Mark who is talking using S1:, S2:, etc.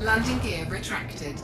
S1: Landing gear retracted.